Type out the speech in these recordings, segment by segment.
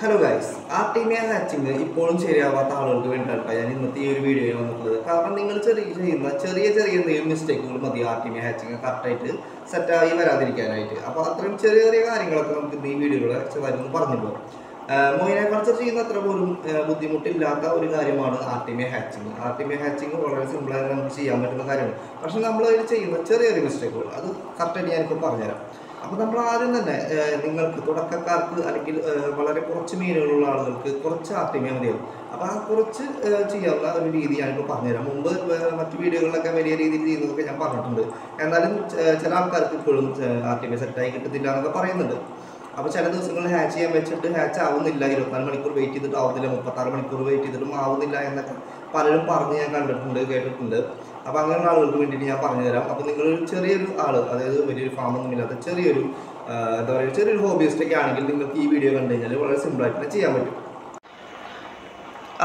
Hello guys artemia hatching ഇപ്പോഴും ശരിയാവാത്ത ആളുകൾക്ക് വേണ്ടിയിട്ടാണ് ഞാൻ ഇന്നത്തെ ഈ ഒരു വീഡിയോയിൽ വന്നിട്ടുള്ളത്. കാരണം നിങ്ങൾ ചെറിയ ചെയ്യുന്ന ചെറിയ ചെറിയ എന്തെങ്കിലും മിസ്റ്റേക്കുകൾ മതി ആർട്ടിമിയ ഹാച്ചിങ് കറക്റ്റായിട്ട് സെറ്റായി വരാതിരിക്കാനായിട്ട്. അപ്പോൾ അത്രയും ചെറിയ ചെറിയ കാര്യങ്ങളൊക്കെ നമുക്ക് ഇന്ന് ഈ വീഡിയോയിലൂടെ ചെറുതായിട്ടൊന്ന് പറഞ്ഞു പോകാം. മൊയിനെ കൾച്ചർ ചെയ്യുന്ന അത്ര പോലും ബുദ്ധിമുട്ടില്ലാത്ത ഒരു കാര്യമാണ് R T artemia hatching R T artemia hatching വളരെ സിമ്പിളായിട്ട് നമുക്ക് ചെയ്യാൻ പറ്റുന്ന കാര്യമാണ്. പക്ഷേ നമ്മൾ ചെയ്യുന്ന ചെറിയ ചെറിയ മിസ്റ്റേക്കുകൾ അത് കറക്റ്റായിട്ട് ഞാനിപ്പോൾ പറഞ്ഞുതരാം. അപ്പോൾ നമ്മൾ ആദ്യം തന്നെ നിങ്ങൾക്ക് തുടക്കക്കാർക്ക് അല്ലെങ്കിൽ വളരെ കുറച്ച് മീനുകളുള്ള ആളുകൾക്ക് കുറച്ച് ആത്മീയ മതിയാവും. അപ്പോൾ ആ കുറച്ച് ചെയ്യാവുന്ന ഒരു രീതി ഞാനിപ്പോൾ പറഞ്ഞുതരാം. മുമ്പ് മറ്റു വീഡിയോകളിലൊക്കെ വലിയ രീതിയിൽ ചെയ്യുന്നതൊക്കെ ഞാൻ പറഞ്ഞിട്ടുണ്ട്. എന്നാലും ചില ആൾക്കാർക്ക് ഇപ്പോഴും ആത്മീയ സെറ്റായി കിട്ടത്തില്ല എന്നൊക്കെ പറയുന്നുണ്ട്. അപ്പോൾ ചില ദിവസങ്ങളിൽ ഹാച്ച് ചെയ്യാൻ വെച്ചിട്ട് ഹാച്ച് ആവുന്നില്ല. ഇരുപത്തിനാല് മണിക്കൂർ വെയിറ്റ് ചെയ്തിട്ട് ആവുന്നില്ല. മുപ്പത്താറ് മണിക്കൂർ വെയിറ്റ് ചെയ്തിട്ടും ആവുന്നില്ല എന്നൊക്കെ പലരും പറഞ്ഞ് ഞാൻ കണ്ടിട്ടുണ്ട് കേട്ടിട്ടുണ്ട്. അപ്പോൾ അങ്ങനെയുള്ള ആളുകൾക്ക് വേണ്ടിയിട്ട് ഞാൻ പറഞ്ഞുതരാം. അപ്പോൾ നിങ്ങൾ ചെറിയൊരു ആൾ അതായത് വലിയൊരു ഫാമൊന്നും ഇല്ലാത്ത ചെറിയൊരു എന്താ പറയുക ചെറിയൊരു ഹോബിയിസ്റ്റൊക്കെ ആണെങ്കിൽ നിങ്ങൾക്ക് ഈ വീഡിയോ കണ്ടു കഴിഞ്ഞാൽ വളരെ സിമ്പിളായിട്ട് തന്നെ ചെയ്യാൻ പറ്റും.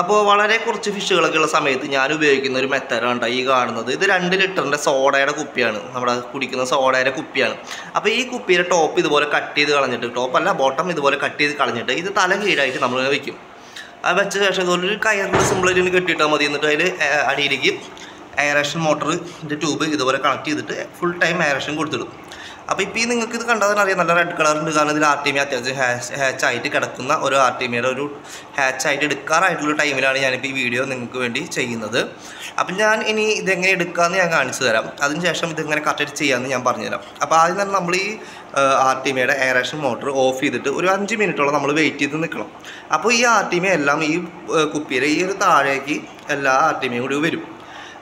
അപ്പോൾ വളരെ കുറച്ച് ഫിഷുകളൊക്കെ ഉള്ള സമയത്ത് ഞാൻ ഉപയോഗിക്കുന്ന ഒരു മെത്തേഡാണ് ഈ കാണുന്നത്. ഇത് രണ്ട് ലിറ്ററിന്റെ സോഡയുടെ കുപ്പിയാണ്. നമ്മുടെ കുടിക്കുന്ന സോഡയുടെ കുപ്പിയാണ്. അപ്പോൾ ഈ കുപ്പിയുടെ ടോപ്പ് ഇതുപോലെ കട്ട് ചെയ്ത് കളഞ്ഞിട്ട് ടോപ്പ് അല്ല ബോട്ടം ഇതുപോലെ കട്ട് ചെയ്ത് കളഞ്ഞിട്ട് ഇത് തല കീഴായിട്ട് നമ്മൾ വെക്കും. അത് വെച്ച ശേഷം ഒരു കയറിന്റെ സിമ്പിളായിട്ട് കെട്ടിയിട്ടാൽ മതി എന്നിട്ട് അതിൽ അടിയിലേക്ക് എയറേഷൻ മോട്ടറിന്റെ ട്യൂബ് ഇതുപോലെ കണക്ട് ചെയ്തിട്ട് ഫുൾ ടൈം എയറേഷൻ കൊടുത്തിടും. അപ്പോൾ ഇപ്പോൾ ഈ നിങ്ങൾക്ക് ഇത് കണ്ടാൽ തന്നെ അറിയാം നല്ല റെഡ് കളർ ഉണ്ട്. കാരണം ഇതിൽ ആർ ടി എം അത്യാവശ്യം ഹാച്ച് ഹാച്ച് ആയിട്ട് കിടക്കുന്ന ഒരു ആർ ടി എമ്മിയുടെ ഒരു ഹാച്ച് ആയിട്ട് എടുക്കാറായിട്ടുള്ള ടൈമിലാണ് ഞാനിപ്പോൾ ഈ വീഡിയോ നിങ്ങൾക്ക് വേണ്ടി ചെയ്യുന്നത്. അപ്പം ഞാൻ ഇനി ഇതെങ്ങനെ എടുക്കാമെന്ന് ഞാൻ കാണിച്ചു തരാം. അതിനുശേഷം ഇതെങ്ങനെ കറക്റ്റ് ചെയ്യാമെന്ന് ഞാൻ പറഞ്ഞുതരാം. അപ്പോൾ ആദ്യം തന്നെ നമ്മൾ ഈ ആർ ടി എമ്മിയുടെ എയറേഷൻ മോട്ടർ ഓഫ് ചെയ്തിട്ട് ഒരു അഞ്ച് മിനിറ്റോളം നമ്മൾ വെയിറ്റ് ചെയ്ത് നിൽക്കണം. അപ്പോൾ ഈ ആർ ടി എമ്മിയെല്ലാം എല്ലാം ഈ കുപ്പിയിലെ ഈ ഒരു താഴേക്ക് എല്ലാ ആർ ടി എമ്മിയും കൂടി വരും.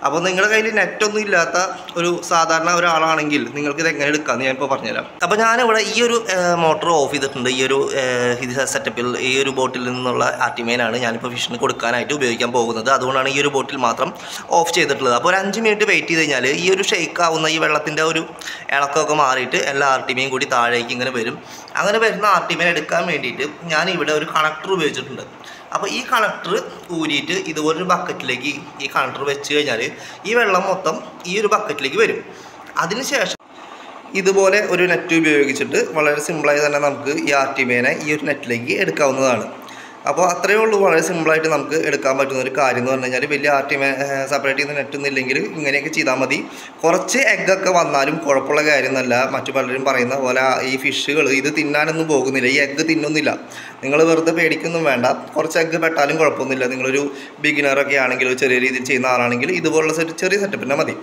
അപ്പോൾ നിങ്ങളുടെ കയ്യിൽ നെറ്റൊന്നും ഇല്ലാത്ത ഒരു സാധാരണ ഒരാളാണെങ്കിൽ നിങ്ങൾക്ക് ഇത് എങ്ങനെ എടുക്കാമെന്ന് ഞാനിപ്പോൾ പറഞ്ഞുതരാം. അപ്പോൾ ഞാനിവിടെ ഈ ഒരു മോട്ടർ ഓഫ് ചെയ്തിട്ടുണ്ട്. ഈ ഒരു ഇത് സെറ്റപ്പിൽ ഈ ഒരു ബോട്ടിൽ നിന്നുള്ള ആർട്ടിമേനാണ് ഞാനിപ്പോൾ ഫിഷിന് കൊടുക്കാനായിട്ട് ഉപയോഗിക്കാൻ പോകുന്നത്. അതുകൊണ്ടാണ് ഈ ഒരു ബോട്ടിൽ മാത്രം ഓഫ് ചെയ്തിട്ടുള്ളത്. അപ്പോൾ ഒരു അഞ്ച് മിനിറ്റ് വെയിറ്റ് ചെയ്ത് കഴിഞ്ഞാൽ ഈ ഒരു ഷേക്ക് ആവുന്ന ഈ വെള്ളത്തിന്റെ ഒരു ഇളക്കമൊക്കെ മാറിയിട്ട് എല്ലാ ആർട്ടിമയും കൂടി താഴേക്ക് ഇങ്ങനെ വരും. അങ്ങനെ വരുന്ന ആർട്ടിമേൻ എടുക്കാൻ വേണ്ടിയിട്ട് ഞാൻ ഇവിടെ ഒരു കണക്ടർ ഉപയോഗിച്ചിട്ടുണ്ട്. അപ്പോൾ ഈ കണക്ടർ ഊരിയിട്ട് ഇതുപോലൊരു ബക്കറ്റിലേക്ക് ഈ കണക്ടർ വെച്ച് കഴിഞ്ഞാൽ ഈ വെള്ളം മൊത്തം ഈ ഒരു ബക്കറ്റിലേക്ക് വരും. അതിനുശേഷം ഇതുപോലെ ഒരു നെറ്റ് ഉപയോഗിച്ചിട്ട് വളരെ സിമ്പിളായി തന്നെ നമുക്ക് ഈ ആർട്ടിമേനെ ഈ ഒരു നെറ്റിലേക്ക് എടുക്കാവുന്നതാണ്. അപ്പോൾ അത്രയേ ഉള്ളൂ. വളരെ സിമ്പിളായിട്ട് നമുക്ക് എടുക്കാൻ പറ്റുന്ന ഒരു കാര്യം എന്ന് പറഞ്ഞു കഴിഞ്ഞാൽ വലിയ ആർട്ടിമേ സെപ്പറേറ്റ് ചെയ്യുന്ന നെറ്റ് ഒന്നുമില്ലെങ്കിൽ ഇങ്ങനെയൊക്കെ ചെയ്താൽ മതി. കുറച്ച് എഗ്ഗൊക്കെ വന്നാലും കുഴപ്പമുള്ള കാര്യമൊന്നുമല്ല. മറ്റു പലരും പറയുന്ന പോലെ ഈ ഫിഷുകൾ ഇത് തിന്നാനൊന്നും പോകുന്നില്ല. ഈ എഗ്ഗ് തിന്നുന്നില്ല നിങ്ങൾ വെറുതെ പേടിക്കൊന്നും വേണ്ട. കുറച്ച് എഗ്ഗ് പെട്ടാലും കുഴപ്പമൊന്നുമില്ല. നിങ്ങളൊരു ബിഗിനറൊക്കെ ആണെങ്കിൽ ചെറിയ രീതിയിൽ ചെയ്യുന്ന ആളാണെങ്കിൽ ഇതുപോലുള്ള ചെറിയ സെറ്റപ്പിന്റെ മതി.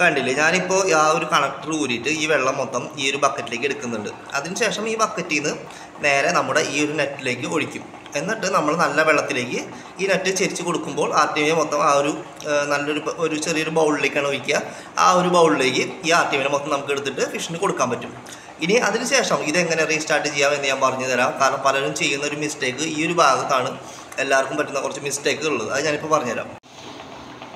കണ്ടില്ലേ? ഞാനിപ്പോൾ ആ ഒരു കണക്ടർ കൂടിയിട്ട് ഈ വെള്ളം മൊത്തം ഈ ഒരു ബക്കറ്റിലേക്ക് എടുക്കുന്നുണ്ട്. അതിനുശേഷം ഈ ബക്കറ്റിൽ നിന്ന് നേരെ നമ്മുടെ ഈ ഒരു നെറ്റിലേക്ക് ഒഴിക്കും. എന്നിട്ട് നമ്മൾ നല്ല വെള്ളത്തിലേക്ക് ഈ നെറ്റ് ചെരിച്ച് കൊടുക്കുമ്പോൾ ആർ ടി വിനെ മൊത്തം ആ ഒരു നല്ലൊരു ഒരു ചെറിയൊരു ബൗളിലേക്കാണ് ഒഴിക്കുക. ആ ഒരു ബൗളിലേക്ക് ഈ ആർ ടി വിനെ മൊത്തം നമുക്ക് എടുത്തിട്ട് ഫിഷിന് കൊടുക്കാൻ പറ്റും. ഇനി അതിനുശേഷം ഇതെങ്ങനെ റീസ്റ്റാർട്ട് ചെയ്യാമെന്ന് ഞാൻ പറഞ്ഞു തരാം. കാരണം പലരും ചെയ്യുന്ന ഒരു മിസ്റ്റേക്ക് ഈ ഒരു ഭാഗത്താണ് എല്ലാവർക്കും പറ്റുന്ന കുറച്ച് മിസ്റ്റേക്കുകൾ ഉള്ളത്. അത് ഞാനിപ്പോൾ പറഞ്ഞുതരാം.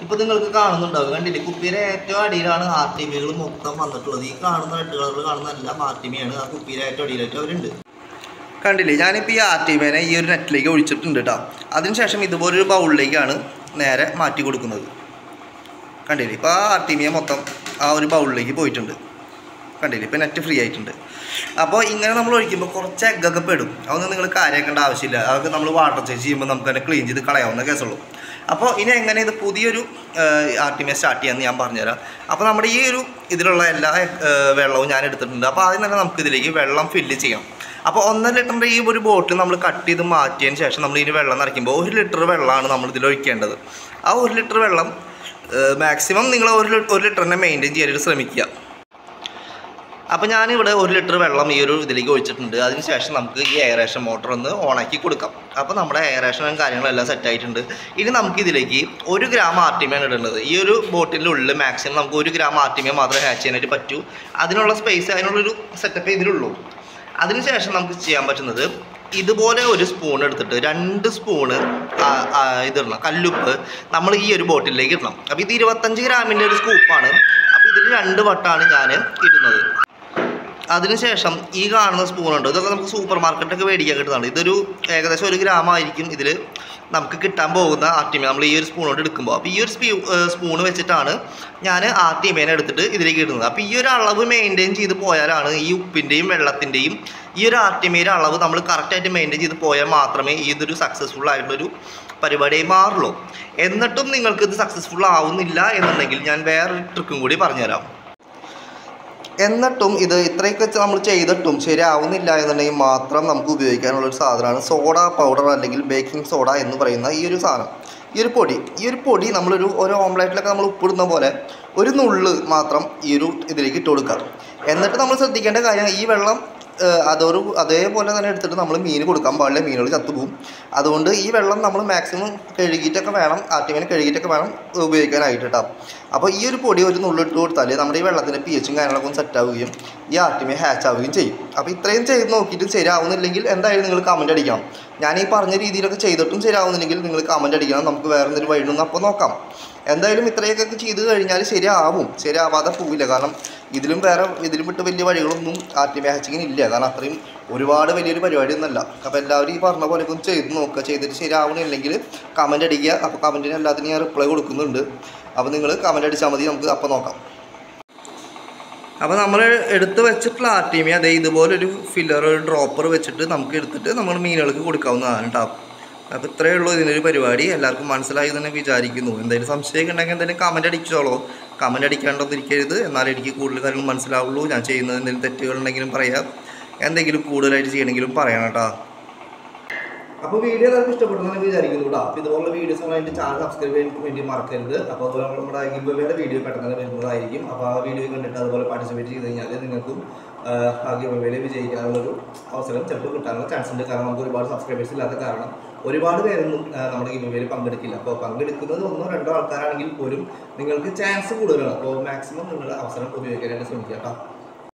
ഇപ്പൊ നിങ്ങൾക്ക് കാണുന്നുണ്ടാവും കണ്ടില്ലേ? കുപ്പിയുടെ ഏറ്റവും അടിയിലാണ് ആർ ടി മികൾ മൊത്തം വന്നിട്ടുള്ളത്. ഈ കാണുന്ന റെഡ് കളറിൽ കാണുന്ന എല്ലാം ആർ ടി മിയാണ് ആ കുപ്പിയുടെ ഏറ്റവും അടിയിലായിട്ട് അവരുണ്ട്. കണ്ടില്ലേ? ഞാനിപ്പോൾ ഈ ആർട്ടിമേനെ ഈ ഒരു നെറ്റിലേക്ക് ഒഴിച്ചിട്ടുണ്ട് കേട്ടോ അതിനുശേഷം ഇതുപോലൊരു ബൗളിലേക്കാണ് നേരെ മാറ്റി കൊടുക്കുന്നത്. കണ്ടില്ലേ? ഇപ്പോൾ ആ ആർ ടി മിയെ മൊത്തം ആ ഒരു ബൗളിലേക്ക് പോയിട്ടുണ്ട്. കണ്ടില്ലേ? ഇപ്പോൾ നെറ്റ് ഫ്രീ ആയിട്ടുണ്ട്. അപ്പോൾ ഇങ്ങനെ നമ്മൾ ഒഴിക്കുമ്പോൾ കുറച്ച് എഗ്ഗൊക്കെ പെടും. അതൊന്നും നിങ്ങൾ കാര്യമാക്കേണ്ട ആവശ്യമില്ല. അതൊക്കെ നമ്മൾ വാട്ടർ ചേച്ച് ചെയ്യുമ്പോൾ നമുക്ക് തന്നെ ക്ലീൻ ചെയ്ത് കളയാവുന്ന കേസുള്ളൂ അപ്പോൾ ഇനി എങ്ങനെ ഇത് പുതിയൊരു ആർ ടി എ സ്റ്റാർട്ട് ചെയ്യാമെന്ന് ഞാൻ പറഞ്ഞുതരാം. അപ്പോൾ നമ്മുടെ ഈ ഒരു ഇതിലുള്ള എല്ലാ വെള്ളവും ഞാൻ എടുത്തിട്ടുണ്ട്. അപ്പോൾ ആദ്യം തന്നെ നമുക്ക് ഇതിലേക്ക് വെള്ളം ഫില്ല് ചെയ്യാം. അപ്പോൾ ഒന്നര ലിറ്ററിന്റെ ഈ ഒരു ബോട്ടിൽ നമ്മൾ കട്ട് ചെയ്ത് മാറ്റിയതിന് ശേഷം നമ്മൾ ഇതിന് വെള്ളം നിറയ്ക്കുമ്പോൾ ഒരു ലിറ്റർ വെള്ളമാണ് നമ്മൾ ഇതിൽ ഒഴിക്കേണ്ടത്. ആ ഒരു ലിറ്റർ വെള്ളം മാക്സിമം നിങ്ങൾ ഒരു ഒരു ലിറ്ററിനെ മെയിന്റെയിൻ ചെയ്യാനായിട്ട് ശ്രമിക്കുക. അപ്പോൾ ഞാനിവിടെ ഒരു ലിറ്റർ വെള്ളം ഈ ഒരു ഇതിലേക്ക് ഒഴിച്ചിട്ടുണ്ട്. അതിനുശേഷം നമുക്ക് ഈ എയറേഷൻ മോട്ടർ ഒന്ന് ഓണാക്കി കൊടുക്കാം. അപ്പോൾ നമ്മുടെ എയറേഷനും കാര്യങ്ങളെല്ലാം സെറ്റ് ആയിട്ടുണ്ട്. ഇനി നമുക്ക് ഇതിലേക്ക് ഒരു ഗ്രാം ആർട്ടിമയാണ് ഇടേണ്ടത്. ഈ ഒരു ബോട്ടിന്റെ ഉള്ളിൽ മാക്സിമം നമുക്ക് ഒരു ഗ്രാം ആർട്ടിമയെ മാത്രമേ ഹാച്ച് ചെയ്യാനായിട്ട് പറ്റൂ. അതിനുള്ള സ്പേസ് അതിനുള്ളൊരു സെറ്റപ്പ് ഇതിലുള്ളൂ. അതിനുശേഷം നമുക്ക് ചെയ്യാൻ പറ്റുന്നത് ഇതുപോലെ ഒരു സ്പൂൺ എടുത്തിട്ട് രണ്ട് സ്പൂണ് ഇതിടണം. കല്ലുപ്പ് നമ്മൾ ഈ ഒരു ബോട്ടിലേക്ക് ഇടണം. അപ്പോൾ ഇത് ഇരുപത്തഞ്ച് ഗ്രാമിന്റെ ഒരു സ്കൂപ്പാണ് അപ്പോൾ ഇതിൽ രണ്ട് വട്ടാണ് ഞാൻ ഇടുന്നത്. അതിനുശേഷം ഈ കാണുന്ന സ്പൂണുണ്ട് ഇതൊക്കെ നമുക്ക് സൂപ്പർ മാർക്കറ്റൊക്കെ മേടിക്കാൻ കിട്ടുന്നതാണ്. ഇതൊരു ഏകദേശം ഒരു ഗ്രാം ആയിരിക്കും ഇതിൽ നമുക്ക് കിട്ടാൻ പോകുന്ന ആർട്ടിമ നമ്മൾ ഈ ഒരു സ്പൂണോട്ട് എടുക്കുമ്പോൾ അപ്പോൾ ഈ ഒരു സ്പീ സ്പൂൺ വെച്ചിട്ടാണ് ഞാൻ ആർട്ടിമേനെ എടുത്തിട്ട് ഇതിലേക്ക് ഇടുന്നത്. അപ്പോൾ ഈ ഒരു അളവ് മെയിന്റെയിൻ ചെയ്ത് പോയാലാണ് ഈ ഉപ്പിന്റെയും വെള്ളത്തിന്റെയും ഈ ഒരു ആർട്ടിമയുടെ അളവ് നമ്മൾ കറക്റ്റായിട്ട് മെയിന്റെയിൻ ചെയ്ത് പോയാൽ മാത്രമേ ഇതൊരു സക്സസ്ഫുൾ ആയിട്ടുള്ളൊരു പരിപാടിയായി മാറുള്ളൂ. എന്നിട്ടും നിങ്ങൾക്ക് ഇത് സക്സസ്ഫുൾ ആവുന്നില്ല എന്നുണ്ടെങ്കിൽ ഞാൻ വേറൊരു ട്രിക്കും കൂടി പറഞ്ഞുതരാം. എന്നിട്ടും ഇത് ഇത്രയൊക്കെ നമ്മൾ ചെയ്തിട്ടും ശരിയാവുന്നില്ല എന്നുണ്ടെങ്കിൽ മാത്രം നമുക്ക് ഉപയോഗിക്കാനുള്ള ഒരു സാധനമാണ് സോഡ പൗഡർ അല്ലെങ്കിൽ ബേക്കിംഗ് സോഡ എന്ന് പറയുന്ന ഈ ഒരു സാധനം. ഈ ഒരു പൊടി ഈ ഒരു പൊടി നമ്മളൊരു ഒരു ഓംലെറ്റിലൊക്കെ നമ്മൾ ഉപ്പിടുന്ന പോലെ ഒരു നുള്ള് മാത്രം ഈ ഒരു ഇതിലേക്ക് ഇട്ട് കൊടുക്കുക. എന്നിട്ട് നമ്മൾ ശ്രദ്ധിക്കേണ്ട കാര്യം ഈ വെള്ളം അതൊരു അതേപോലെ തന്നെ എടുത്തിട്ട് നമ്മൾ മീൻ കൊടുക്കാൻ പാടില്ല. മീനുകൾ ചത്തുപോകും. അതുകൊണ്ട് ഈ വെള്ളം നമ്മൾ മാക്സിമം കഴുകിയിട്ടൊക്കെ വേണം. ആറ്റുമീൻ കഴുകിയിട്ടൊക്കെ വേണം ഉപയോഗിക്കാനായിട്ട്. കേട്ടോ അപ്പോൾ ഈ ഒരു പൊടി ഒരു നുള്ളിട്ട് കൊടുത്താൽ നമ്മുടെ ഈ വെള്ളത്തിന്റെ പി എച്ചും കാര്യങ്ങളൊക്കെ ഒന്ന് സെറ്റ് ആവുകയും ഈ ആറ്റുമീൻ ഹാച്ച് ആവുകയും ചെയ്യും. അപ്പോൾ ഇത്രയും ചെയ്ത് നോക്കിയിട്ട് ശരിയാവുന്നില്ലെങ്കിൽ എന്തായാലും നിങ്ങൾ കമന്റ് അടിക്കണം. ഞാൻ ഈ പറഞ്ഞ രീതിയിലൊക്കെ ചെയ്തിട്ടും ശരിയാവുന്നില്ലെങ്കിൽ നിങ്ങൾ കമന്റ് അടിക്കണം. നമുക്ക് വേറെ വഴി ഉണ്ടെന്ന് അപ്പോൾ നോക്കാം. എന്തായാലും ഇത്രയൊക്കെ ചെയ്ത് കഴിഞ്ഞാൽ ശരിയാവും. ശരിയാവാതെ പോവില്ല. കാരണം ഇതിലും വേറെ ഇതിലും വിട്ട് വലിയ വഴികളൊന്നും ആർ ആർട്ടിമി ഹാച്ചിങ്ങിന് ഇല്ല. കാരണം അത്രയും ഒരുപാട് വലിയൊരു പരിപാടി ഒന്നല്ല അപ്പോൾ എല്ലാവരും ഈ പറഞ്ഞ പോലെ ഒന്ന് ചെയ്ത് നോക്കുക. ചെയ്തിട്ട് ശരിയാവണില്ലെങ്കിൽ കമന്റ് അടിക്കുക. അപ്പോൾ കമന്റിന് എല്ലാത്തിനും ഞാൻ റിപ്ലൈ കൊടുക്കുന്നുണ്ട്. അപ്പോൾ നിങ്ങൾ കമന്റ് അടിച്ചാൽ മതി. നമുക്ക് അപ്പോൾ നോക്കാം. അപ്പോൾ നമ്മൾ എടുത്ത് വെച്ചിട്ടുള്ള ആർ ടി മി അതേ ഇതുപോലൊരു ഫില്ലർ ഒരു ഡ്രോപ്പർ വെച്ചിട്ട് നമുക്ക് എടുത്തിട്ട് നമ്മൾ മീനുകൾക്ക് കൊടുക്കാവുന്നതാണ് കേട്ടോ അപ്പോൾ ഇത്രയേ ഉള്ളൂ ഇതിനൊരു പരിപാടി. എല്ലാവർക്കും മനസ്സിലായി തന്നെ വിചാരിക്കുന്നു. എന്തെങ്കിലും സംശയമൊക്കെ ഉണ്ടെങ്കിൽ എന്തെങ്കിലും കമന്റ് അടിച്ചോളൂ. കമന്റ് അടിക്കാണ്ടൊന്നും ഇരിക്കരുത്. എന്നാലേ എനിക്ക് കൂടുതൽ കാര്യങ്ങൾ മനസ്സിലാവുള്ളൂ. ഞാൻ ചെയ്യുന്നത് എന്തെങ്കിലും തെറ്റുകളുണ്ടെങ്കിലും പറയാം. എന്തെങ്കിലും കൂടുതലായിട്ട് ചെയ്യണമെങ്കിലും പറയണം കേട്ടോ. അപ്പോൾ വീഡിയോ എല്ലാവർക്കും ഇഷ്ടപ്പെട്ടെന്ന് വിചാരിക്കുന്നു കേട്ടോ അപ്പോൾ ഇതുപോലുള്ള വീഡിയോസ് നമ്മൾ അതിന്റെ ചാനൽ സബ്സ്ക്രൈബ് ചെയ്യാൻ വേണ്ടി മറക്കരുത്. അപ്പോൾ അതുപോലെ നമ്മുടെ ഗിബയുടെ വീഡിയോ പെട്ടെന്ന് വരുന്നതായിരിക്കും. അപ്പോൾ ആ വീഡിയോ കണ്ടിട്ട് അതുപോലെ പാർട്ടിസിപ്പേറ്റ് ചെയ്ത് കഴിഞ്ഞാൽ നിങ്ങൾക്കും ആ ഗിബയിൽ വിജയിക്കാനുള്ളൊരു അവസരം ചിലപ്പോൾ കിട്ടാനുള്ള ചാൻസ് ഉണ്ട്. കാരണം നമുക്ക് ഒരുപാട് സബ്സ്ക്രൈബേഴ്സ് ഇല്ലാത്ത കാരണം ഒരുപാട് പേരൊന്നും നമ്മുടെ ഗിബയിൽ പങ്കെടുക്കില്ല. അപ്പോൾ പങ്കെടുക്കുന്നത് ഒന്നോ രണ്ടോ ആൾക്കാരാണെങ്കിൽ പോലും നിങ്ങൾക്ക് ചാൻസ് കൂടുതലാണ്. അപ്പോൾ മാക്സിമം നിങ്ങൾ അവസരം ഉപയോഗിക്കാനായിട്ട് ശ്രമിക്കുക കേട്ടോ